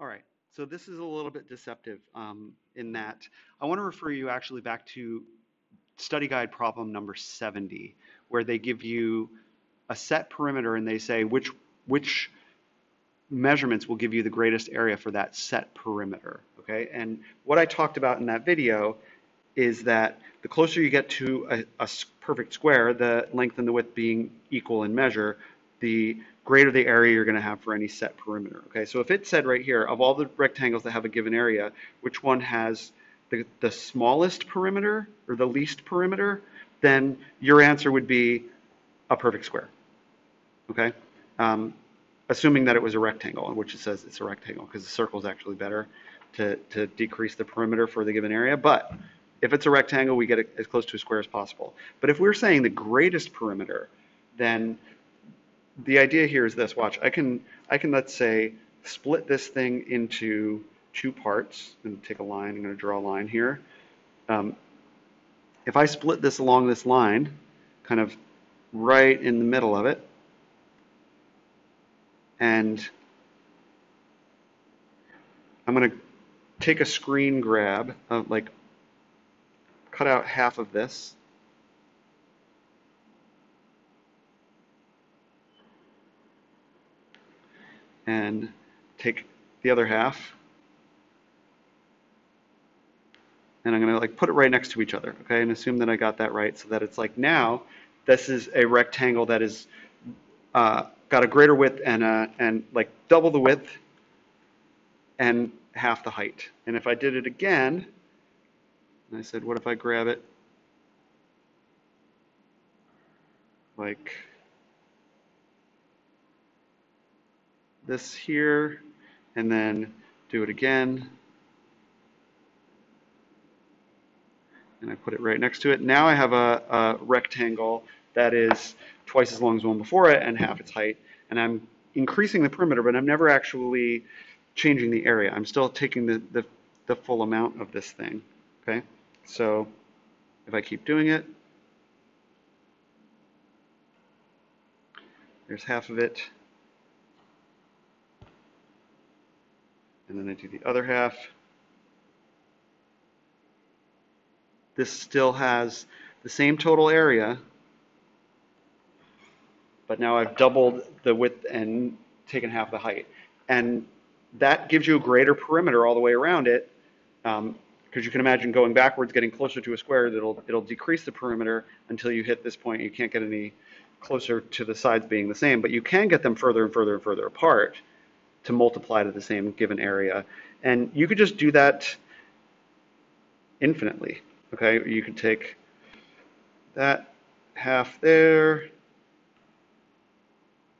All right, so this is a little bit deceptive um, in that I want to refer you actually back to study guide problem number 70, where they give you a set perimeter and they say which which measurements will give you the greatest area for that set perimeter. Okay, and what I talked about in that video is that the closer you get to a perfect square, the length and the width being equal in measure, the greater the area you're going to have for any set perimeter. Okay, so if it said right here, of all the rectangles that have a given area, which one has the, the smallest perimeter or the least perimeter, then your answer would be a perfect square. Okay, um, assuming that it was a rectangle, in which it says it's a rectangle, because the circle is actually better to, to decrease the perimeter for the given area. But if it's a rectangle, we get it as close to a square as possible. But if we're saying the greatest perimeter, then the idea here is this, watch, I can, I can, let's say, split this thing into two parts, and take a line, I'm gonna draw a line here. Um, If I split this along this line, kind of right in the middle of it, and I'm gonna take a screen grab, of like, cut out half of this, and take the other half and I'm gonna like put it right next to each other, okay, and assume that I got that right, so that it's like now this is a rectangle that is uh, got a greater width and a, and like double the width and half the height. And if I did it again, and I said, what if I grab it like this here, and then do it again. And I put it right next to it. Now I have a, a rectangle that is twice as long as one before it and half its height. And I'm increasing the perimeter, but I'm never actually changing the area. I'm still taking the, the, the full amount of this thing. Okay? So if I keep doing it, there's half of it. And then I do the other half. This still has the same total area, but now I've doubled the width and taken half the height. And that gives you a greater perimeter all the way around it, because um, you can imagine going backwards, getting closer to a square, it'll, it'll decrease the perimeter until you hit this point. You can't get any closer to the sides being the same, but you can get them further and further and further apart to multiply to the same given area. And you could just do that infinitely. Okay, you could take that half there,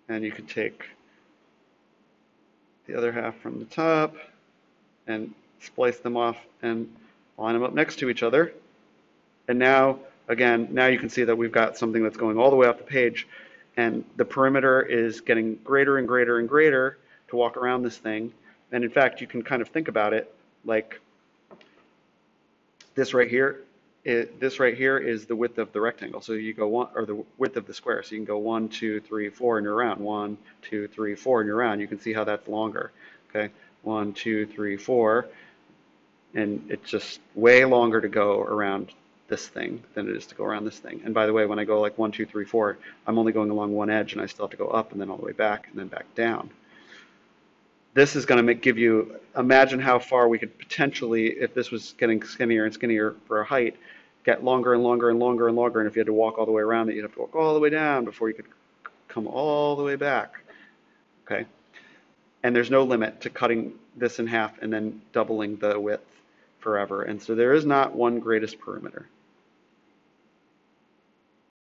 and you could take the other half from the top and splice them off and line them up next to each other. And now, again, now you can see that we've got something that's going all the way off the page, and the perimeter is getting greater and greater and greater to walk around this thing. And in fact, you can kind of think about it like this right here. It, this right here is the width of the rectangle. So you go one, or the width of the square. So you can go one, two, three, four, and you're around. One, two, three, four, and you're around. You can see how that's longer. Okay, one, two, three, four, and it's just way longer to go around this thing than it is to go around this thing. And by the way, when I go like one, two, three, four, I'm only going along one edge, and I still have to go up and then all the way back and then back down this is going to give you, imagine how far we could potentially, if this was getting skinnier and skinnier for a height, get longer and longer and longer and longer. And if you had to walk all the way around it, you'd have to walk all the way down before you could come all the way back. Okay? And there's no limit to cutting this in half and then doubling the width forever. And so there is not one greatest perimeter.